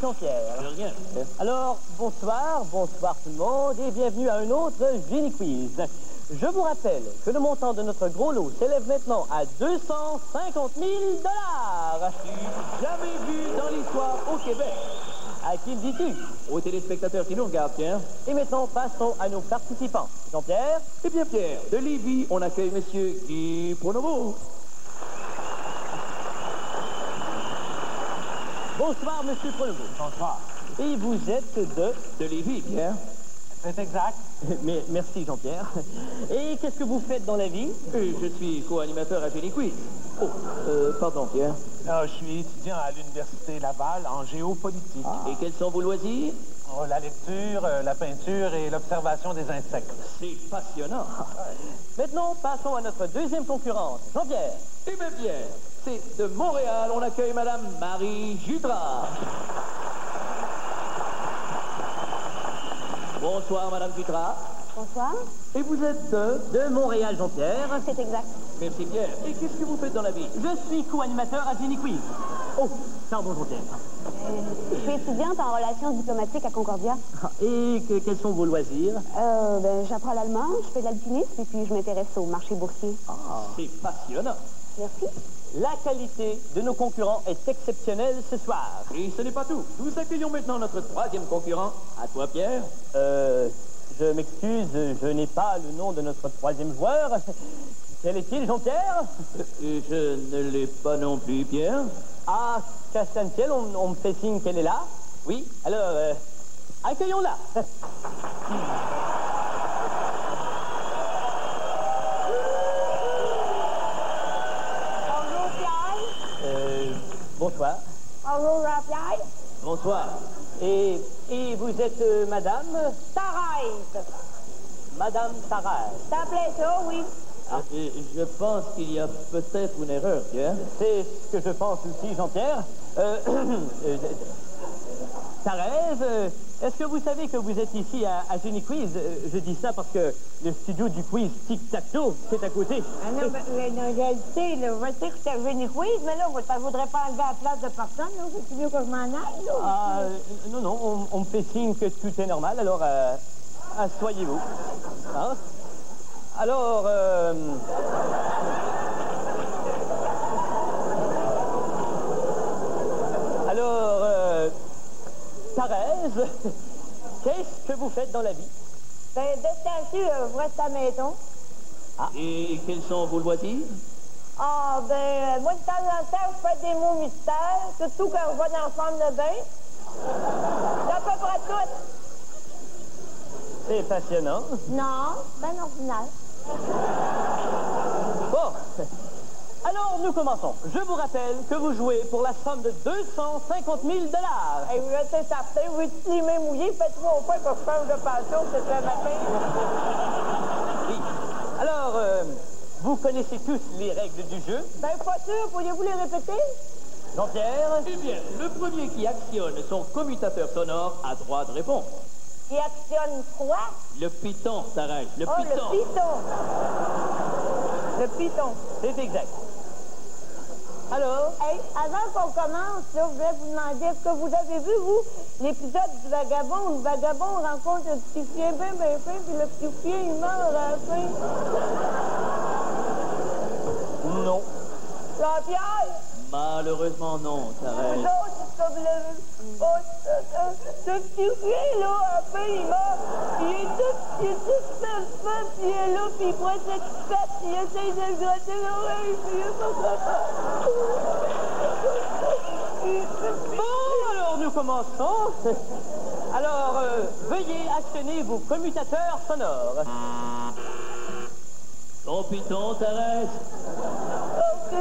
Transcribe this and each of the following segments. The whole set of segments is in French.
De rien. Alors, bonsoir, bonsoir tout le monde et bienvenue à un autre Génie Quiz. Je vous rappelle que le montant de notre gros lot s'élève maintenant à 250 000 dollars. Jamais vu dans l'histoire au Québec. À qui le dis-tu? Aux téléspectateurs qui nous regardent, Pierre. Et maintenant, passons à nos participants. Jean-Pierre, Eh bien, Pierre, de Lévis, on accueille Monsieur Guy Pronovo. Bonsoir Monsieur Pronovo. Bonsoir. Et vous êtes de... De Lévis, Pierre. C'est exact. Mais, merci Jean-Pierre. Et qu'est-ce que vous faites dans la vie? Et je suis co-animateur à Génie Quiz. Oh, euh, pardon, Pierre. Ah, je suis étudiant à l'Université Laval en géopolitique. Et quels sont vos loisirs? Oh, la lecture, euh, la peinture et l'observation des insectes. C'est passionnant. Maintenant, passons à notre deuxième concurrente. Jean-Pierre. Eh bien, Pierre, de Montréal, on accueille Madame Marie Jutras. Bonsoir, Madame Jutras. Bonsoir, Et vous êtes de... De Montréal, Jean-Pierre. c'est exact. Merci, Pierre. Et qu'est-ce que vous faites dans la vie? Je suis co-animateur à Génie Quiz. Oh, pardon Jean-Pierre. Je suis étudiante en relations diplomatiques à Concordia. Et que- quels sont vos loisirs? Euh, ben, j'apprends l'allemand, je fais de l'alpinisme et puis je m'intéresse au marché boursier. C'est passionnant. Merci. La qualité de nos concurrents est exceptionnelle ce soir. Et ce n'est pas tout. Nous accueillons maintenant notre troisième concurrent. À toi, Pierre. Euh, je m'excuse, je n'ai pas le nom de notre troisième joueur. Quel est-il, Jean-Pierre? Et je ne l'ai pas non plus, Pierre. Ah, Castantiel, on, on me fait signe qu'elle est là? Oui, alors, euh, accueillons-la. Bonjour Pierre. Euh, bonsoir. Bonjour Jean-Pierre. Bonsoir. Et, et vous êtes euh, madame? Thérèse. Madame Sarah. T'appelais ça, oui? Ah, je pense qu'il y a peut-être une erreur, Pierre. C'est ce que je pense aussi, Jean-Pierre. Euh, euh, Thérèse, euh, est-ce que vous savez que vous êtes ici à, à Quiz? Euh, Je dis ça parce que le studio du quiz Tic Tac Toe, c'est à côté. Ah non, mais non, je le sais, là. Je sais que c'était Génie Quiz, mais là, ça ne voudrait pas enlever la place de personne, là. C'est mieux que je m'en aille, là. Ah, euh, non, non, on, on me fait signe que tout est normal, alors euh, asseyez-vous. Hein? Alors, euh, alors, euh, Thérèse, qu'est-ce que vous faites dans la vie? Ben, de ce temps-ci, euh, la maison. Et quels sont vos loisirs? Ah, ben, euh, moi, de temps en temps, je fais des mots mystères, surtout quand je vais dans la chambre de bain. C'est à peu près tout. C'est passionnant. Non, ben ordinaire. Bon. Alors, nous commençons. Je vous rappelle que vous jouez pour la somme de 250 000 dollars. Hey, vous êtes certain, vous êtes les mains mouillées, faites trois fois que je change de pension ce matin. Oui. Alors, euh, vous connaissez tous les règles du jeu? Ben, pas sûr, pourriez-vous les répéter? Jean-Pierre, Eh bien, le premier qui actionne son commutateur sonore a droit de réponse. Qui actionne quoi? Le piton, Thérèse, le Oh, piton. le piton. Le piton. c'est exact. Alors, Hey, avant qu'on commence, là, je voulais vous demander, est-ce que vous avez vu, vous, l'épisode du vagabond, où le vagabond rencontre un petit chien bien, bien fin, puis le petit chien, il meurt à la fin? non. Jean-Pierre, Malheureusement, non, Thérèse. l'autre, c'est comme le... Oh, ce, petit chien, là, à la fin, il meurt. Il est tout, il est tout fait, puis il est là, puis il prend cette fête, puis il essaye de le gratter l'oreille, puis il est pas capable. Bon, alors nous commençons. Alors, euh, veuillez actionner vos commutateurs sonores. Ton piton, Thérèse. Il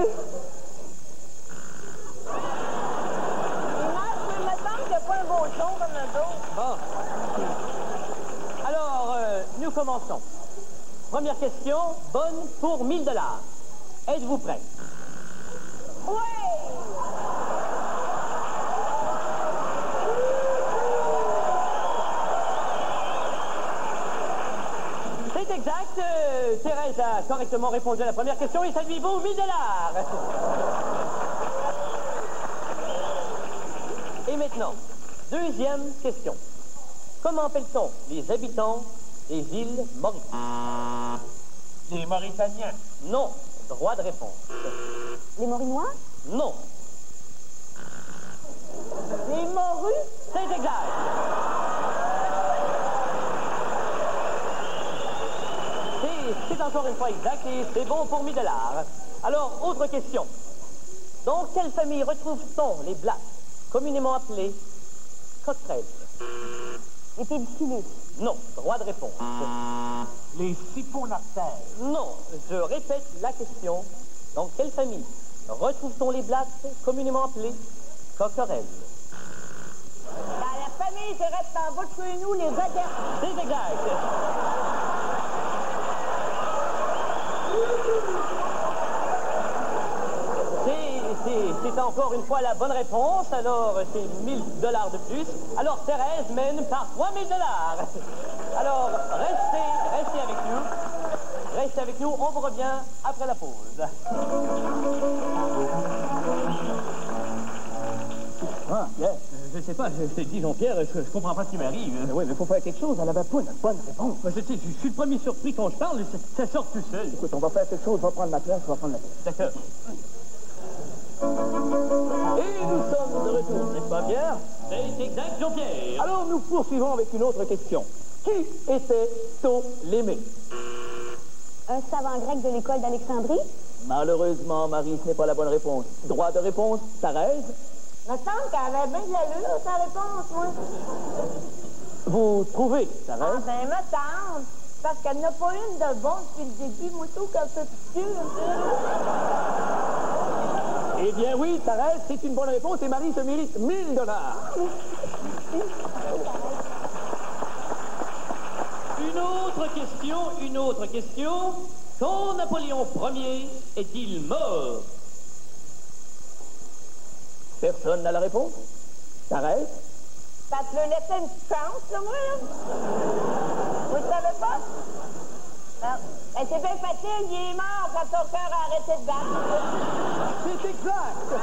marche, mais il me semble qu'il n'y a pas un beau son comme. Bon. Alors, euh, nous commençons. Première question, bonne pour 1000 dollars. Êtes-vous prêts Oui! C'est exact. A correctement répondu à la première question et ça lui vaut 1000 dollars. Et maintenant, deuxième question. Comment appelle-t-on les habitants des îles Maurice Les Mauritaniens. Non. Droit de réponse. Les Morinois? Non. Les morues? C'est exact. C'est- C'est encore une fois exact et c'est bon pour 1000 dollars. Alors, autre question. Dans quelle famille retrouve-t-on les blattes, communément appelées coquerelles Les pédiculus. Non. Droit de réponse. Les siphonaptères. Non. Je répète la question. Dans quelle famille retrouve-t-on les blattes, communément appelées coquerelles? Dans la famille qui reste en bas de chez nous, les adeptes. C'est exact. C'est- c'est- encore une fois la bonne réponse, alors c'est 1000 dollars de plus. Alors Thérèse mène par 3000 dollars. Alors restez, restez avec nous. Restez avec nous, on vous revient après la pause. Ah, Pierre, je sais pas, je t'ai dit, Jean-Pierre, je, je comprends pas ce qui m'arrive. oui, mais faut faire quelque chose, elle avait pas une bonne réponse. je sais, je suis le premier surpris quand je parle, ça, ça sort tout seul. Écoute, on va faire quelque chose, on va prendre ma place, on va prendre la place. D'accord. N'est-ce pas, Pierre C'est exact, Jean-Pierre. Alors, nous poursuivons avec une autre question. Qui était Ptolémée? Un savant grec de l'école d'Alexandrie? Malheureusement, Marie, ce n'est pas la bonne réponse. Droit de réponse, Thérèse? Me semble qu'elle avait bien de l'allure, sa réponse, moi. Vous trouvez, Ah, Thérèse ben, me semble. Parce qu'elle n'a pas une de bonne depuis le début. Moi, qu'elle fait pieux, Eh bien oui, Thérèse, c'est une bonne réponse et Marie se mérite 1000 dollars. Une autre question, une autre question. Quand Napoléon Ier est-il mort? Personne n'a la réponse Thérèse? Ça te le laissait une petite chance, là, moi, là. Vous le savez pas? Non. Ben, c'est bien facile, il est mort quand son cœur a arrêté de battre. C'est exact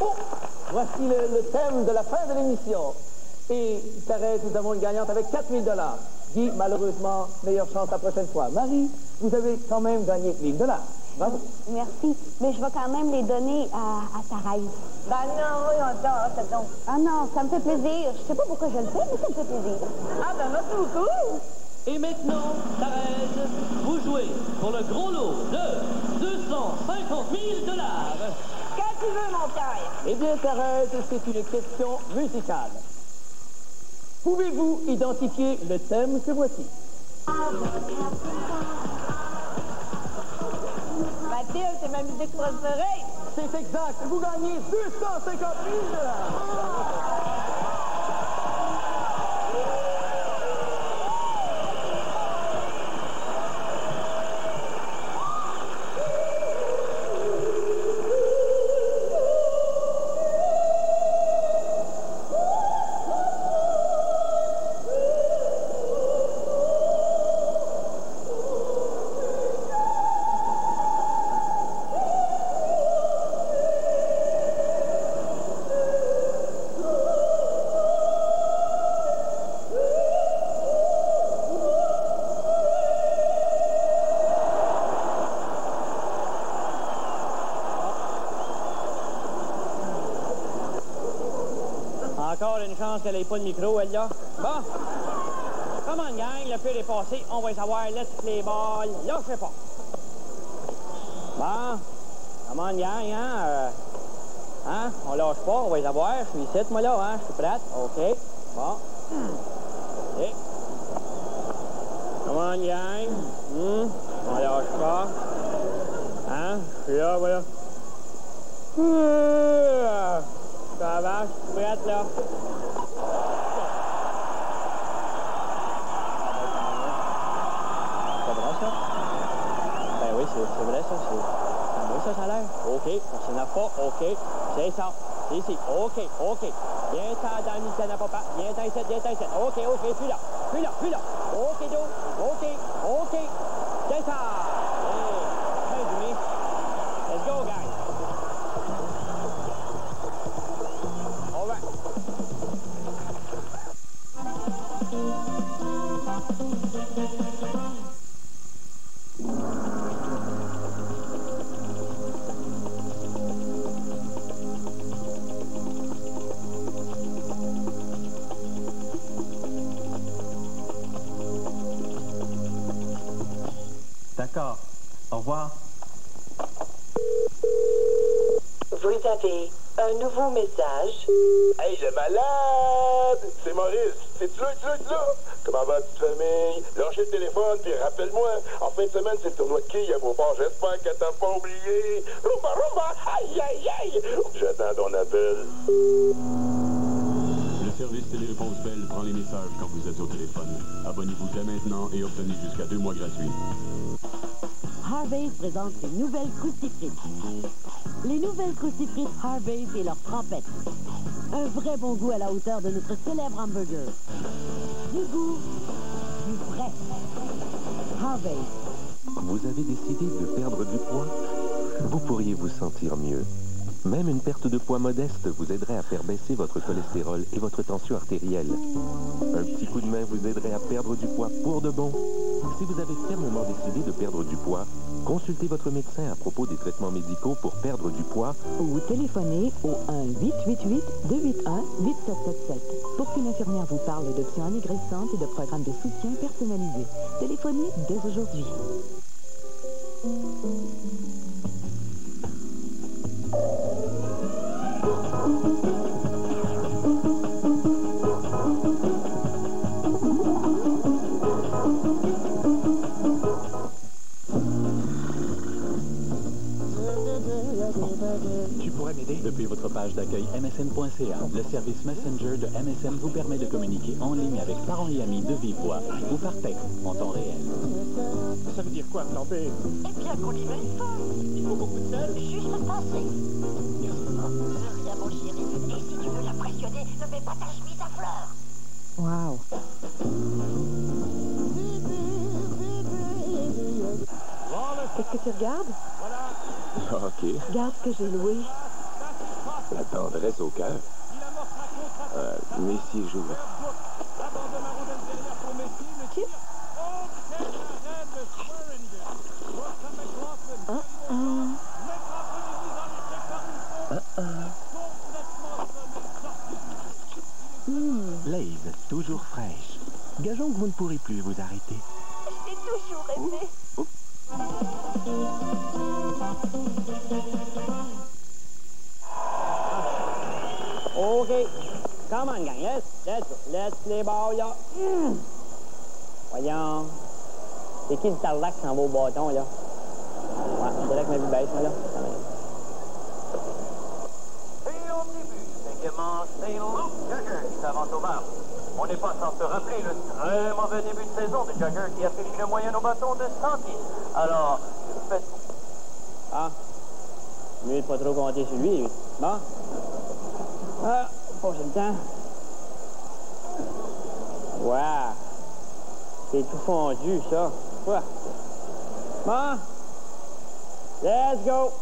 Oh Voici le, le thème de la fin de l'émission. Et Thérèse, nous avons une gagnante avec 4000 dollars. Guy, malheureusement, meilleure chance la prochaine fois. Marie, vous avez quand même gagné 1000 dollars. Bravo. Merci. Mais je vais quand même les donner à, à Thérèse. Ben non, oui, on dort, c'est donc. Ah non, ça me fait plaisir. Je sais pas pourquoi je le fais, mais ça me fait plaisir. Ah, ben merci beaucoup. Et maintenant, Thérèse, vous jouez pour le gros lot de 250 000 dollars. Quand tu veux, mon père. Eh bien, Thérèse, c'est une question musicale. Pouvez-vous identifier le thème que voici? Mathilde, c'est ma musique préférée. C'est exact. Vous gagnez 250 000 Encore de micro, elle là. Bon. Comment gagne, le pire est passé, on va savoir, laisse les balles, là, je sais pas. Bon. Comment gagne, hein? euh, hein? On lâche pas, on va y savoir. Je suis ici, moi, là, hein? Je suis prête. OK. Bon. OK. Comment on gagne? Hum? On lâche pas. Hein? Je suis là, voilà. Euh, Ça va, je suis prête, là. C'est c'est vrai, ça. C'est c'est vrai, ça, ça a l'air. OK, on s'énerve pas. OK, c'est ça. C'est ici. OK, OK. Viens t'en dans le micro, papa. Viens t'en ici. viens ici. OK, OK, suis là. Suis là, suis là. OK, do. OK, OK. Revoir. Vous avez un nouveau message. Hey, le malade! C'est Maurice. C'est-tu là, tu là, tu là? Comment va, petite famille? Lâchez le téléphone, puis rappelle-moi. En fin de semaine, c'est le tournoi de quilles à Beauport. J'espère que t'as pas oublié. Rumba, rumba! Aïe, aïe, aïe! J'attends ton appel. Le service Téléréponse Bell prend les messages quand vous êtes au téléphone. Abonnez-vous dès maintenant et obtenez jusqu'à deux mois gratuits. Harvey's présente ses nouvelles crucifrites. Les nouvelles crucifrites Harvey's et leur trempette. Un vrai bon goût à la hauteur de notre célèbre hamburger. Du goût, du vrai. Harvey's. Vous avez décidé de perdre du poids? Vous pourriez vous sentir mieux. Même une perte de poids modeste vous aiderait à faire baisser votre cholestérol et votre tension artérielle. Un petit coup de main vous aiderait à perdre du poids pour de bon. Si vous avez fermement décidé de perdre du poids, consultez votre médecin à propos des traitements médicaux pour perdre du poids ou téléphonez au 1-888-281-8777 pour qu'une infirmière vous parle d'options amaigrissantes et de programmes de soutien personnalisés. Téléphonez dès aujourd'hui. Tu pourrais m'aider? Depuis votre page d'accueil msn.ca. Le service Messenger de MSN vous permet de communiquer en ligne avec parents et amis de vive voix ou par texte en temps réel. Ça veut dire quoi, plan B? Eh bien qu'on y veuille pas. Il faut beaucoup de sel Juste penser. Rien, mon chéri. Et si tu veux l'impressionner, ne mets pas ta chemise à fleurs. Wow. Qu'est-ce que tu regardes? OK. Regarde ce que j'ai loué. La tendresse au cœur. Euh, Messieurs joue. Qui? Ah, ah. Ah, ah. Lay's, toujours fraîche. Gageons que vous ne pourrez plus vous arrêter. Je t'ai toujours aimé. OK. Come on, gang. Let's, let's go. Let's play ball, là. Hmm. Voyons. C'est qui le tarlac qui s'en va au bâton, là? Ouais, on dirait que ma vie baisse, moi, là. Et au début, c'est Luke Jagger qui s'avance au marbre. On n'est pas sans se rappeler le très mauvais début de saison de Jagger qui affiche une moyenne au bâton de 110. Alors, faites... Ah. Mieux de pas trop compter sur lui, lui. Bon. Ah, le temps. Ouais. C'est tout fondu, ça. Ouais. Bon. Let's go.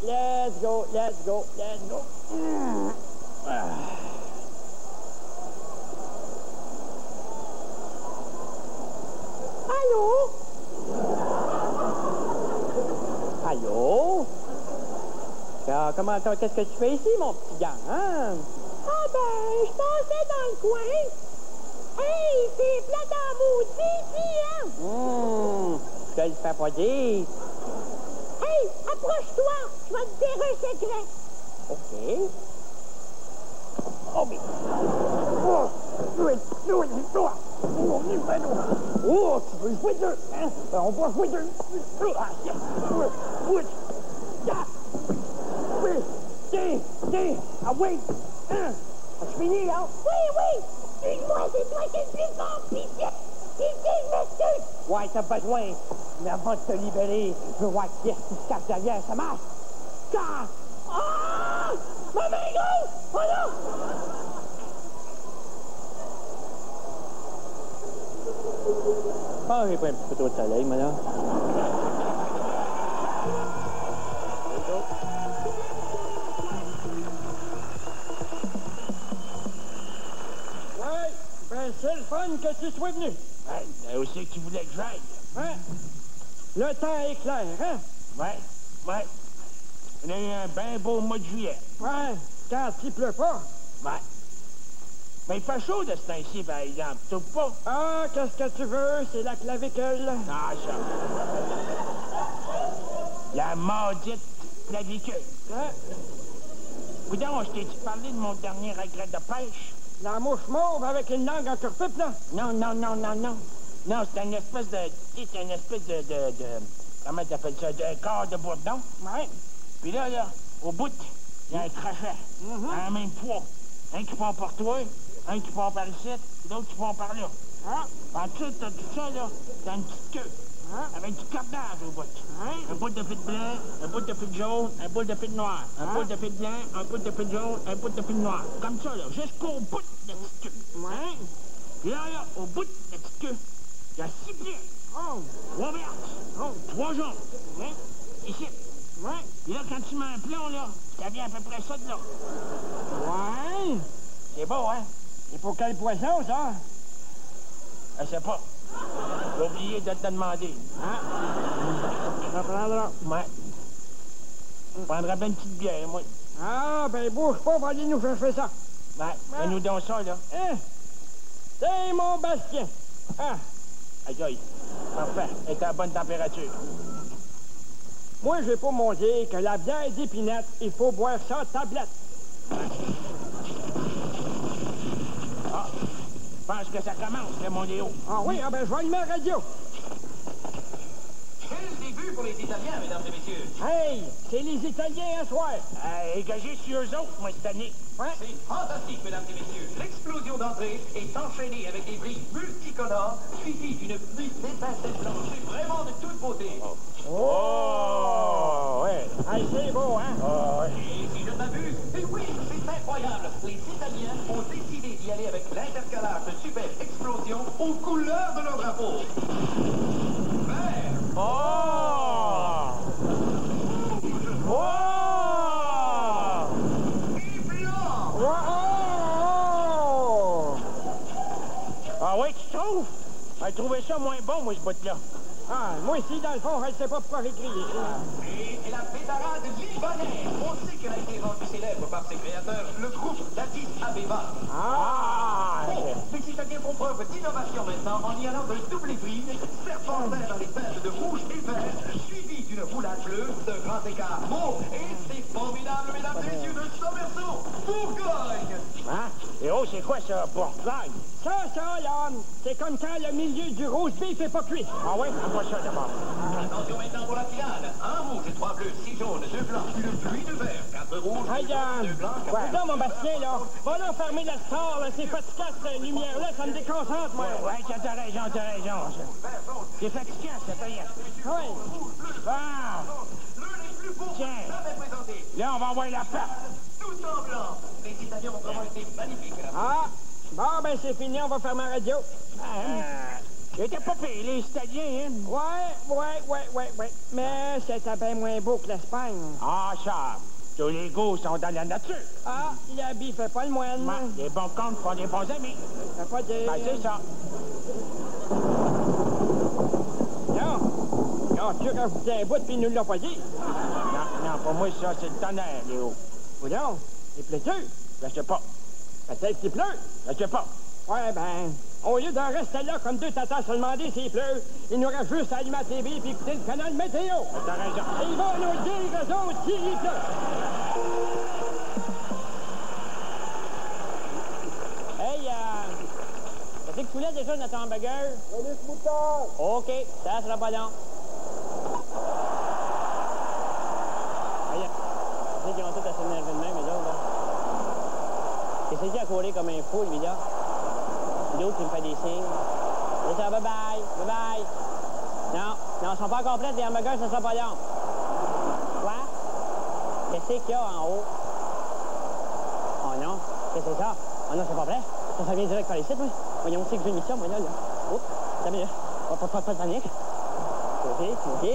Let's go, let's go, let's go. Ah. Allô? Allô? Ah, comment, comment- qu'est-ce que tu fais ici, mon petit gars, hein? Ah ben, je passais dans le coin. Hey, c'est plat en maudit ici, hein? Hum, je te le fais pas dire. Hey, approche-toi, je vais te dire un secret. OK. Oh, mais... Oh. Oh, tu veux jouer deux, hein? Ben, on va jouer deux. Yes. Oui, oui. Tiens, tiens, ah oui. Hein? As-tu fini, hein? Oui, oui, excuse-moi, c'est toi qui es le plus fort, c'est ici, monsieur. Ouais, t'as besoin. Mais avant de te libérer, je voir qui est-ce qui se cache derrière ce masque. Car... Ah! Ma main! Oh non! Ah, j'ai pris un petit peu trop de soleil, madame. Ouais, ben c'est le fun que tu sois venu. Ouais, où c'est que tu voulais que j'aille? Hein? Le temps est clair, hein? Ouais, ouais. On a eu un bien beau mois de juillet. Ouais, quand il pleut pas. Ouais. Mais il fait chaud de ce temps-ci, par exemple. Tu pas? Ah, qu'est-ce que tu veux? C'est la clavicule. Ah, ça. La maudite clavicule. Hein? Coudon, je t'ai-tu parlé de mon dernier regret de pêche? La mouche mauve avec une langue en curpipe, là? Non, non, non, non, non. Non, c'est une espèce de... C'est une espèce de... de, de comment t'appelles ça? De corps de bourdon. Ouais. Puis là, là, au bout, il y a un crachet. Mm-hmm. À la même poids. Un qui part par toi, un qui part par ici, puis l'autre qui part par là. Ah. En dessous, t'as tout ça, là, t'as une petite queue. Avec du cordage au bout. Un bout de fil blanc, un bout de fil jaune, un bout de fil noir. Un bout de fil blanc, un bout de fil jaune, un bout de fil noir. Comme ça, là, jusqu'au bout de la petite queue. Hein? Puis là, là, au bout de la petite queue, il y a six pieds. Oh. Trois vertes. Oh. Trois jaunes. Hein? Ici. Ouais. Puis là, quand tu mets un plomb, là, ça vient à peu près ça de là. Ouais. C'est beau, hein? Et pour quel poisson, ça? Je sais pas. J'ai oublié de te demander. Hein? Ça prendra. Ouais. Je prendrais bien une petite bière, moi. Ah, ben bouge pas, va aller nous chercher ça. Ouais. Fais-nous donc ça, là. Hein? C'est mon Bastien. Ah. Aïe, aïe. Parfait. Elle est à bonne température. Moi, j'ai pas mangé que la bière d'épinette, il faut boire ça tablette. Ah. Je pense que ça commence, le mon Léo. Ah oui, ah ben je vais allumer la radio. Quel début pour les Italiens, mesdames et messieurs? Hey, c'est les Italiens à soir. Euh, égagé sur eux autres, moi, cette année. C'est fantastique, mesdames et messieurs. L'explosion d'entrée est enchaînée avec des brilles multicolores, suivies d'une pluie d'étincelles blanches. C'est vraiment de toute beauté. Oh, ouais. Hey, c'est beau, hein? Oh, ouais. Et si je ne m'abuse, et oui, c'est incroyable. Les Italiens ont décidé d'y aller avec l'intercalage de super explosions aux couleurs de leur drapeau. Vert, Oh! Oh! et blanc. Oh, oh, Ah ouais, tu trouves? J'ai trouvé ça moins bon, moi, ce bout-là. Ah, moi aussi, dans le fond, je ne sais pas pourquoi j'écris ici. Et c'est la pétarade libanaise. On sait qu'elle a été rendue célèbre par ses créateurs, le groupe d'Addis Abeba. Ah! Oh, les Italiens font preuve d'innovation maintenant en y allant d'un double hybride, serpentin dans les teintes de rouge et vert, suivi d'une roulade bleue, de grand écart mauve. Et c'est formidable, mesdames et messieurs, de Somerceau, Bourgogne. Et oh, c'est quoi ça, Bourgogne? Ça, ça, là, c'est comme quand le milieu du rose beef est pas cuit. Ah ouais? Envoie ça d'abord. Attention maintenant pour la finale. Un rouge, trois bleus, six jaunes, deux blancs, une pluie de vert, quatre rouges, Hey, deux blancs, quatre mon Bastien, là. Va là fermer la star, là. C'est fatigant, cette lumière-là. Ça me déconcentre, moi. Ouais, t'as t'as raison, t'as raison. C'est fatigant, ça payant. Oui. Ah! Tiens, là, on va envoyer la perte. Tout Italiens ont vraiment été magnifiques. Ah, bon, ben c'est fini. On va fermer la radio. Ah, C'était pas payé, les Italiens, hein? Ouais, ouais, ouais, ouais, ouais. Mais c'était bien moins beau que l'Espagne. Ah, ça, tous les goûts sont dans la nature. Ah, l'habit fait pas le moine. Ouais, les bons comptes font des bons amis. Ça pas dire. Ben, c'est ça. Non. Non, tu rajouté un bout puis nous l'a pas dit. Non, non, pour moi, ça, c'est le tonnerre, Léo. Ou non, il pleut-tu? Je sais pas. Peut-être qu'il pleut. Je sais pas. Ouais, ben, au lieu d'en rester là comme deux tatas se demander s'il pleut, il nous reste juste à allumer la TV puis écouter le canal météo. T'as raison. Et ils vont nous dire, eux autres, s'il pleut. Hey, euh, t'as que tu voulais déjà notre hamburger? Salut, mouton! OK, ça sera pas long. Hey, c'est qu'ils ont tous assez énervé de même, les autres, là. C'est celui qui a couru comme un fou, lui, là. L'autre qui me fait des signes. C'est ça, bye bye, bye bye. Non, non, ils sont pas complètes, les hamburgers, ça sera pas long. Quoi? Qu'est-ce qu'il y a en haut? Oh non, qu'est-ce que c'est ça? Oh non, c'est pas vrai. Ça, ça vient direct par ici, oui. Voyons aussi que j'ai mis ça, moi, là, là. Oups, ça vient. Pas, pas, pas, pas de panique. OK, OK.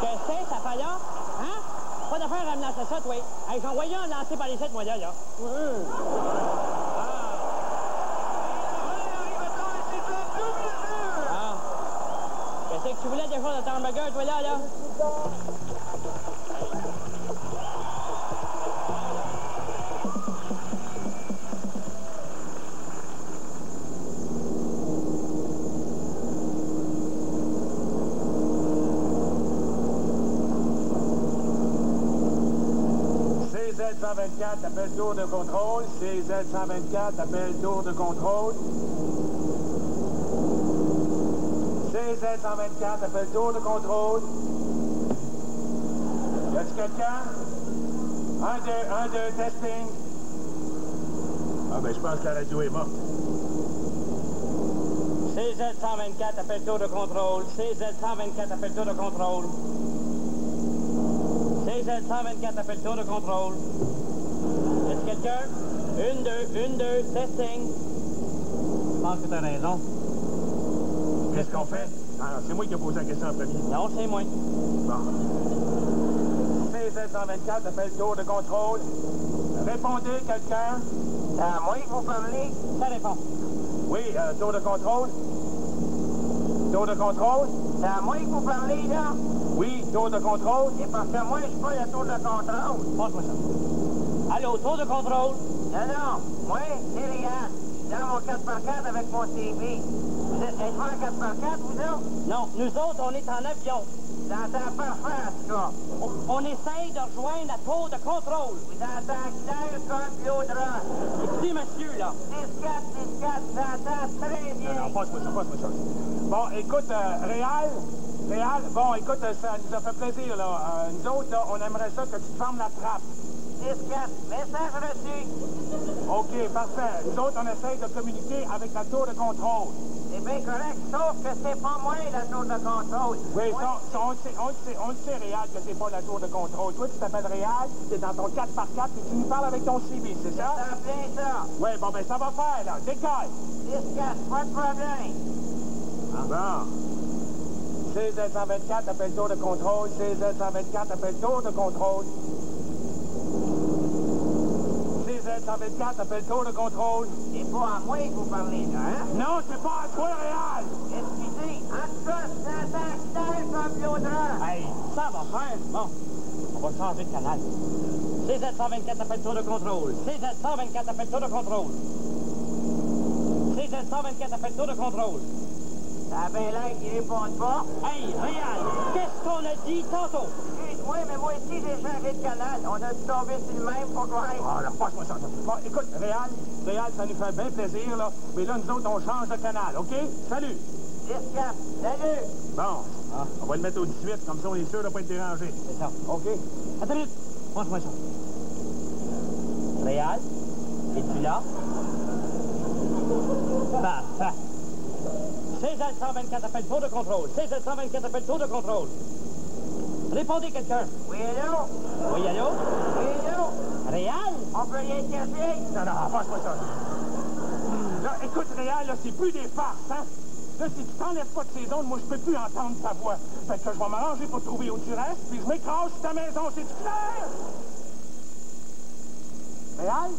Qu'est-ce que c'est, ça fait là? Hein? D'affaire à ça, toi. Hey, j'en voyais un lancé par les sept, moi, là, là. Ah. Qu'est-ce que tu voulais déjà dans ton hamburger, toi, là, là? CZ124 appelle tour de contrôle. CZ124 appelle tour de contrôle. CZ124 appelle tour de contrôle. Y a-t-il quelqu'un? Un, deux, un, deux, testing. Ah ben je pense que la radio est morte. CZ124 appelle tour de contrôle. CZ124 appelle tour de contrôle. CZ124 appelle tour de contrôle. Est-ce quelqu'un? Une, deux, une, deux, testing. Je pense que t'as raison. Qu'est-ce qu'on fait? C'est moi qui ai posé la question en premier. Non, c'est moi. Bon. CZ124 appelle tour de contrôle. Répondez, quelqu'un. C'est à moi que vous parlez? Ça répond. Oui, euh, tour de contrôle. Tour de contrôle? C'est à moi que vous parlez, là? Oui, tour de contrôle. C'est parce que moi, je suis pas le tour de contrôle. Passe-moi ça. Allô, tour de contrôle. Non, non. Moi, c'est Réal. Je suis dans mon 4x4 avec mon TV. Vous êtes, êtes-vous en 4x4, vous autres? Non, nous autres, on est en avion. J'entends parfait, en tout cas. On, on essaye de rejoindre la tour de contrôle. Vous entendez clair comme l'eau de roche. Écoutez, monsieur, là. 10-4, 10-4, j'entends très bien. Non, non, passe-moi ça, passe-moi ça. Bon, écoute, euh, Réal, Réal, bon, écoute, euh, ça nous a fait plaisir, là. Euh, nous autres, là, on aimerait ça que tu te fermes la trappe. 10-4, message reçu. OK, parfait. Nous autres, on essaye de communiquer avec la tour de contrôle. C'est bien correct, sauf que c'est pas moi la tour de contrôle. Oui, Moi, ça, ça, on le sait, on le sait, on le sait, Réal, que c'est pas la tour de contrôle. Toi, tu t'appelles Réal, t'es dans ton 4x4 et tu nous parles avec ton CB, c'est ça? C'est bien ça. Oui, bon, ben ça va faire, là. Décale. 10-4, pas de problème. Bon. CZ124 appelle tour de contrôle. CZ124 appelle tour de contrôle. CZ124 appelle tour de contrôle. C'est pas à moi que vous parlez, là, hein? Non, c'est pas à toi, Réal. Excusez, en tout cas, clair comme roche. Hey, ça va faire. Bon, on va changer de canal. CZ124 appelle tour de contrôle. CZ124 appelle tour de contrôle. CZ124 appelle tour de contrôle. Ça a bien l'air qu'ils répondent pas. Hey, Réal, qu'est-ce qu'on a dit tantôt? Excuse-moi, mais moi aussi, j'ai changé de canal. On a dû tomber sur le même pour. Ah, là, passe-moi ça. Bon, écoute, Réal, Réal, ça nous fait bien plaisir, là. Mais là, nous autres, on change de canal, OK? Salut. 10-4, salut. Bon, ah, on va le mettre au 18, comme ça, on est sûr de ne pas être dérangé. C'est ça. OK? Attends minute. Montre-moi ça. Réal, es-tu là? Parfait. CZ124 appelle tour de contrôle. CZ124 appelle tour de contrôle. Répondez quelqu'un. Oui, allô? Oui, allô? Oui, allô? Réal? On peut rien cacher? Non, non, passe-moi ça. Là, écoute, Réal, là, c'est plus des farces, hein? Là, si tu t'enlèves pas de ces ondes, moi, je peux plus entendre ta voix. Fait que je vais m'arranger pour trouver où tu restes, puis je m'écrase sur ta maison. C'est clair? Réal?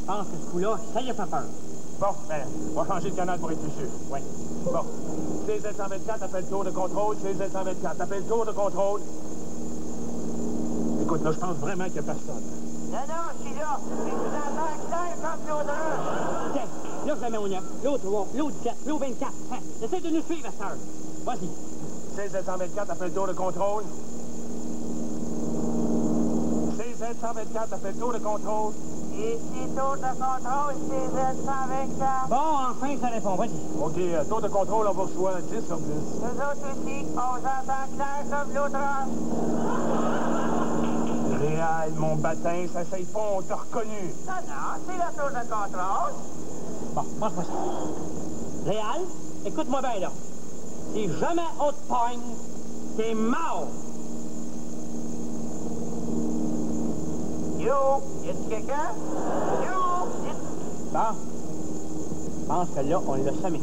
Je pense que ce coup-là, ça y a pas peur. Bon, ben, on va changer de canal pour être plus sûr. Oui. Bon. CZ124 appelle tour de contrôle. CZ124 appelle tour de contrôle. Écoute, là, je pense vraiment qu'il n'y a personne. Non, non, je suis là. Je entends clair comme roche. Tiens, là, je la mets au 9, l'autre au 11, l'autre 17, l'autre 24. Hein, essaie de nous suivre, heure. Vas-y. CZ124 appelle tour de contrôle. CZ124 appelle tour de contrôle. Ici, tour de contrôle, CZ124. Bon, enfin, ça répond. Vas-y. OK, tour de contrôle, on va reçoit 10 sur 10. Nous autres aussi, on vous entend clair comme roche. Réal, mon baptême, ça s'aille pas, on t'a reconnu. Non, non, c'est la tour de contrôle. Bon, montre-moi ça. Réal, écoute-moi bien, là. Si jamais on te pogne, t'es mort. Yo, y a-tu quelqu'un? Yo, y a- Bon, pense que là, on l'a semé.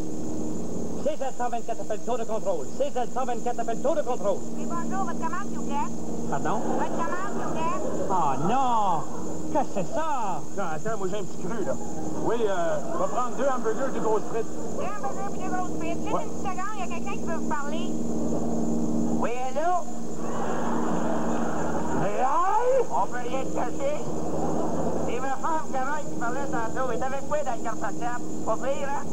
CZ124 appelle taux de contrôle. CZ124 appelle taux de contrôle. Oui, bonjour, votre commande, s'il vous plaît. Pardon? Votre commande, s'il vous plaît. Ah non! Qu'est-ce que c'est ça? Non, attends, moi j'ai un petit cru, là. Oui, euh, on va prendre deux hamburgers, deux grosses frites. Deux hamburgers puis deux grosses frites. Juste une petite seconde, il y a quelqu'un qui veut vous parler. Oui, allô? On peut rien te cacher. C'est ma femme, Caroline, qui parlait tantôt. Est avec moi dans le carte à table. Pas pire, hein?